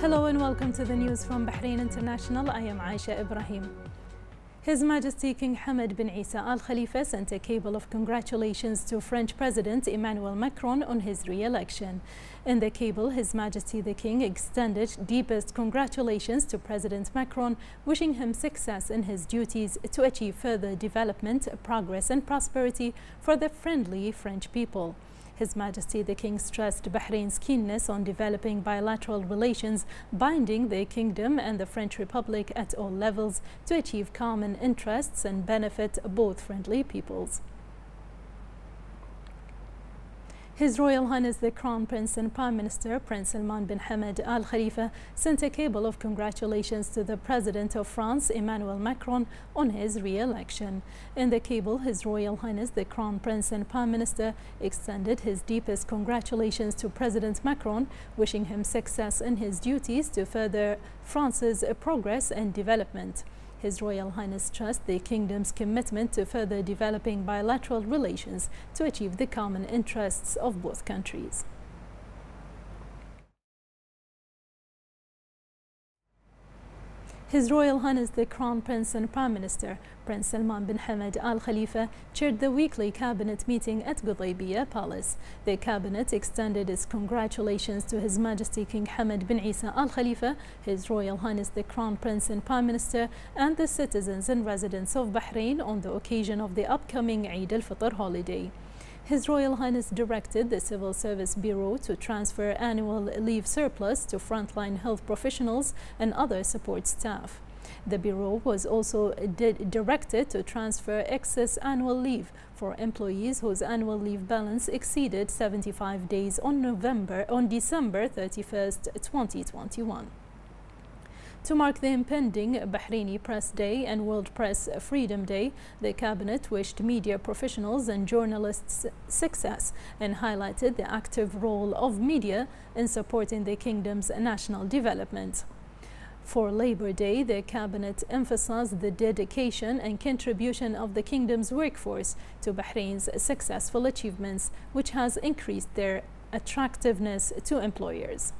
Hello and welcome to the news from Bahrain International. I am Aisha Ibrahim. His Majesty King Hamad bin Isa Al Khalifa sent a cable of congratulations to French President Emmanuel Macron on his re-election. In the cable, His Majesty the King extended deepest congratulations to President Macron, wishing him success in his duties to achieve further development, progress and prosperity for the friendly French people. His Majesty the King stressed Bahrain's keenness on developing bilateral relations binding the kingdom and the French Republic at all levels to achieve common interests and benefit both friendly peoples. His Royal Highness the Crown Prince and Prime Minister Prince Salman bin Hamad Al Khalifa sent a cable of congratulations to the President of France Emmanuel Macron on his re-election. In the cable, His Royal Highness the Crown Prince and Prime Minister extended his deepest congratulations to President Macron, wishing him success in his duties to further France's progress and development. His Royal Highness stressed the kingdom's commitment to further developing bilateral relations to achieve the common interests of both countries. His Royal Highness the Crown Prince and Prime Minister Prince Salman bin Hamad Al Khalifa chaired the weekly cabinet meeting at Gudaybiya Palace. The cabinet extended its congratulations to His Majesty King Hamad bin Isa Al Khalifa, His Royal Highness the Crown Prince and Prime Minister, and the citizens and residents of Bahrain on the occasion of the upcoming Eid al-Fitr holiday. His Royal Highness directed the Civil Service Bureau to transfer annual leave surplus to frontline health professionals and other support staff. The Bureau was also directed to transfer excess annual leave for employees whose annual leave balance exceeded 75 days on November on December 31, 2021. To mark the impending Bahraini Press Day and World Press Freedom Day, the Cabinet wished media professionals and journalists success and highlighted the active role of media in supporting the kingdom's national development. For Labor Day, the Cabinet emphasized the dedication and contribution of the kingdom's workforce to Bahrain's successful achievements, which has increased their attractiveness to employers.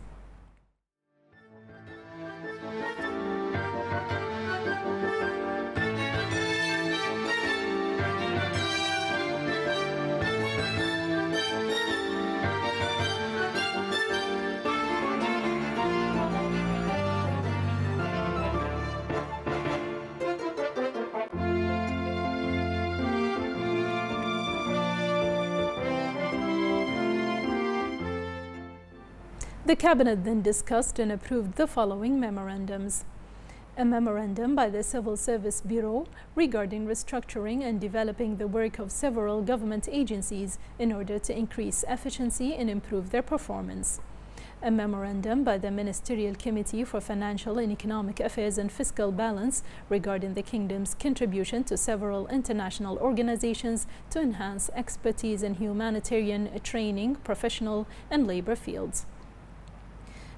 The Cabinet then discussed and approved the following memorandums. A memorandum by the Civil Service Bureau regarding restructuring and developing the work of several government agencies in order to increase efficiency and improve their performance. A memorandum by the Ministerial Committee for Financial and Economic Affairs and Fiscal Balance regarding the Kingdom's contribution to several international organizations to enhance expertise in humanitarian training, professional and labor fields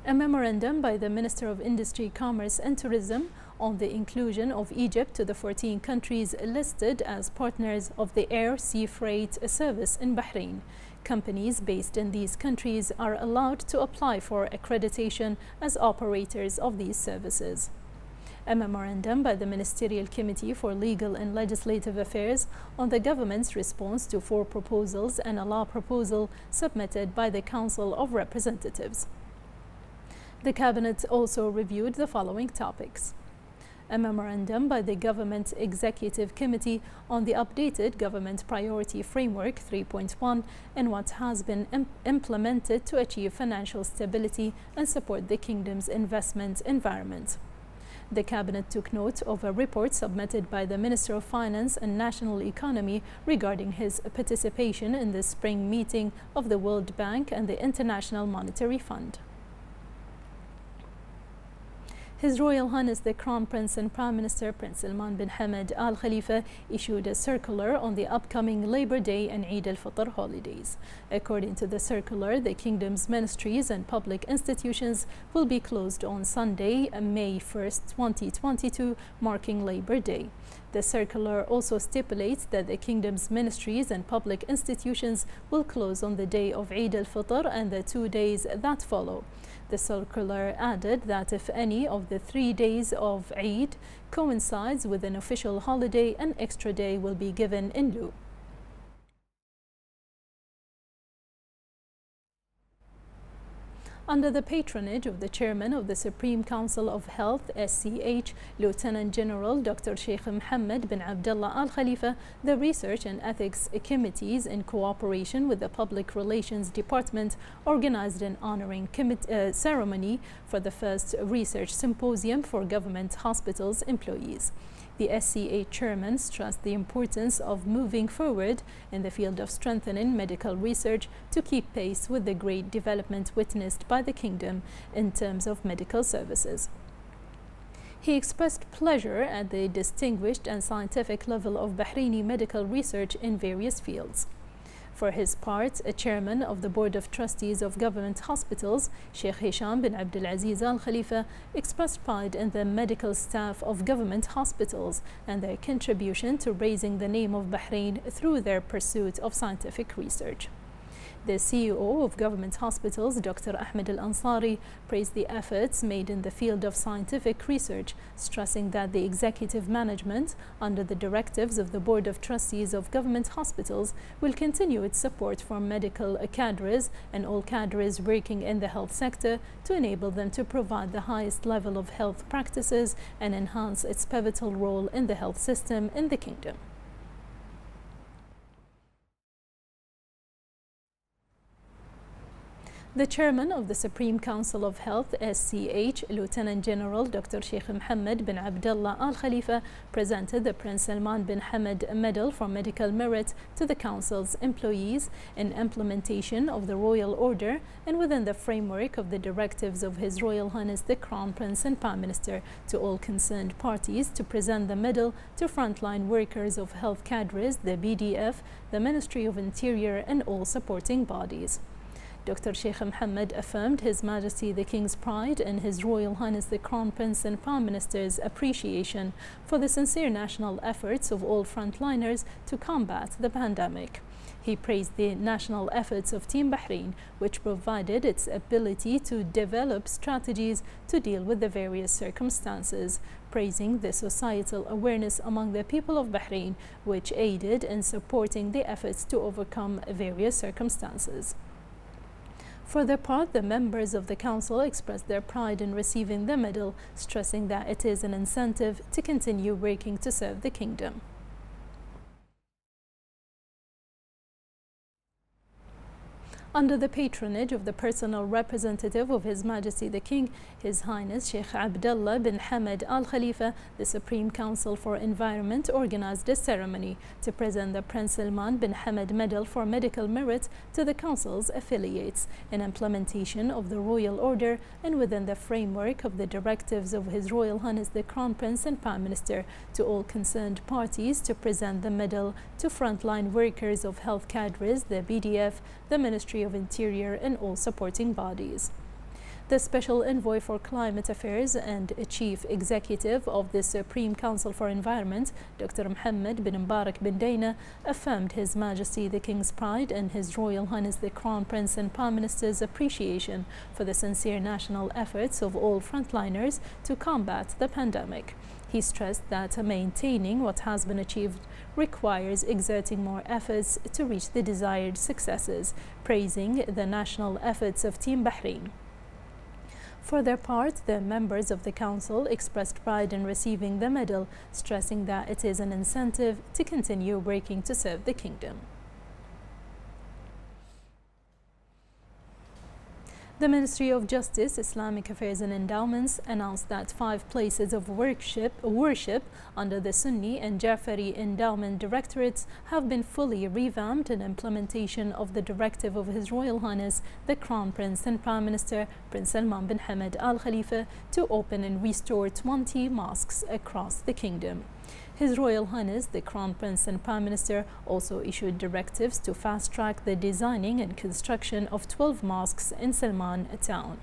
a memorandum by the Minister of Industry, Commerce and Tourism on the inclusion of Egypt to the 14 countries listed as partners of the air sea freight service in Bahrain. Companies based in these countries are allowed to apply for accreditation as operators of these services. A memorandum by the Ministerial Committee for Legal and Legislative Affairs on the government's response to four proposals and a law proposal submitted by the Council of Representatives. The Cabinet also reviewed the following topics. A memorandum by the Government Executive Committee on the updated Government Priority Framework 3.1 and what has been imp implemented to achieve financial stability and support the Kingdom's investment environment. The Cabinet took note of a report submitted by the Minister of Finance and National Economy regarding his participation in the spring meeting of the World Bank and the International Monetary Fund. His Royal Highness the Crown Prince and Prime Minister Prince Salman bin Hamad Al Khalifa issued a circular on the upcoming Labor Day and Eid al-Fitr holidays. According to the circular, the kingdom's ministries and public institutions will be closed on Sunday, May 1st, 2022, marking Labor Day. The circular also stipulates that the kingdom's ministries and public institutions will close on the day of Eid al-Fitr and the two days that follow. The circular added that if any of the three days of Eid coincides with an official holiday, an extra day will be given in lieu. Under the patronage of the chairman of the Supreme Council of Health, SCH, Lieutenant General Dr. Sheikh Mohammed bin Abdullah Al Khalifa, the Research and Ethics Committees, in cooperation with the Public Relations Department, organized an honoring uh, ceremony for the first research symposium for government hospitals employees. The SCH chairman stressed the importance of moving forward in the field of strengthening medical research to keep pace with the great development witnessed by the kingdom in terms of medical services. He expressed pleasure at the distinguished and scientific level of Bahraini medical research in various fields. For his part, a chairman of the Board of Trustees of Government Hospitals, Sheikh Hisham bin Abdulaziz Al Khalifa, expressed pride in the medical staff of government hospitals and their contribution to raising the name of Bahrain through their pursuit of scientific research. The CEO of government hospitals, Dr. Ahmed Al Ansari, praised the efforts made in the field of scientific research, stressing that the executive management, under the directives of the Board of Trustees of government hospitals, will continue its support for medical cadres and all cadres working in the health sector to enable them to provide the highest level of health practices and enhance its pivotal role in the health system in the kingdom. The chairman of the Supreme Council of Health, SCH, Lieutenant General Dr. Sheikh Mohammed bin Abdullah Al Khalifa, presented the Prince Salman bin Hamad Medal for Medical Merit to the Council's employees in implementation of the Royal Order and within the framework of the directives of His Royal Highness the Crown Prince and Prime Minister to all concerned parties to present the medal to frontline workers of health cadres, the BDF, the Ministry of Interior, and all supporting bodies. Dr. Sheikh Mohammed affirmed His Majesty the King's pride and His Royal Highness the Crown Prince and Prime Minister's appreciation for the sincere national efforts of all frontliners to combat the pandemic. He praised the national efforts of Team Bahrain, which provided its ability to develop strategies to deal with the various circumstances, praising the societal awareness among the people of Bahrain, which aided in supporting the efforts to overcome various circumstances. For their part, the members of the Council expressed their pride in receiving the medal, stressing that it is an incentive to continue working to serve the kingdom. Under the patronage of the personal representative of His Majesty the King, His Highness Sheikh Abdullah bin Hamad Al Khalifa, the Supreme Council for Environment organized a ceremony to present the Prince Salman bin Hamad Medal for Medical Merit to the Council's affiliates in implementation of the Royal Order and within the framework of the directives of His Royal Highness the Crown Prince and Prime Minister to all concerned parties to present the medal to frontline workers of health cadres, the BDF, the Ministry of Interior and all supporting bodies. The Special Envoy for Climate Affairs and Chief Executive of the Supreme Council for Environment, Dr. Mohammed bin Mbarak bin Daina, affirmed His Majesty the King's pride and His Royal Highness the Crown Prince and Prime Minister's appreciation for the sincere national efforts of all frontliners to combat the pandemic. He stressed that maintaining what has been achieved requires exerting more efforts to reach the desired successes, praising the national efforts of Team Bahrain. For their part, the members of the Council expressed pride in receiving the medal, stressing that it is an incentive to continue working to serve the kingdom. The Ministry of Justice, Islamic Affairs and Endowments announced that five places of worship, worship under the Sunni and Jafari Endowment Directorates have been fully revamped in implementation of the directive of His Royal Highness the Crown Prince and Prime Minister Prince Salman bin Hamad Al Khalifa to open and restore 20 mosques across the kingdom. His Royal Highness the Crown Prince and Prime Minister also issued directives to fast-track the designing and construction of 12 mosques in Salman town.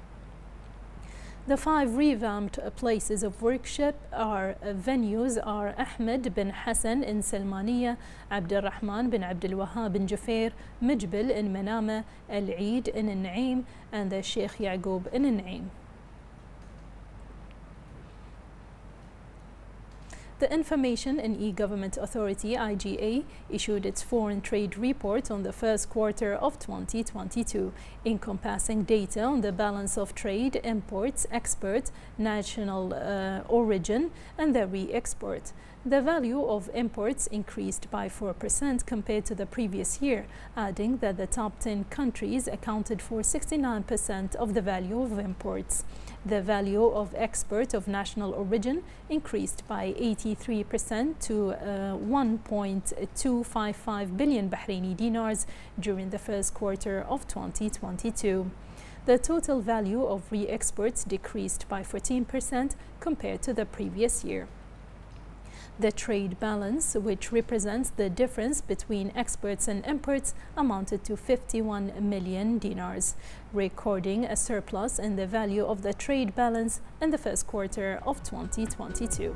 The five revamped places of worship are uh, venues are Ahmed bin Hassan in Salmaniya, Abdul Rahman bin Abdul Wahab in Jufair, Mijbil in Manama, Al Eid in Naim, and the Sheikh Yaqub in Naim. The Information and E-Government Authority IGA issued its foreign trade report on the first quarter of 2022, encompassing data on the balance of trade, imports, export, national uh, origin, and the re-export. The value of imports increased by 4% compared to the previous year, adding that the top 10 countries accounted for 69% of the value of imports. The value of export of national origin increased by 83% to uh, 1.255 billion Bahraini dinars during the first quarter of 2022. The total value of re-exports decreased by 14% compared to the previous year. The trade balance, which represents the difference between exports and imports, amounted to 51 million dinars, recording a surplus in the value of the trade balance in the first quarter of 2022.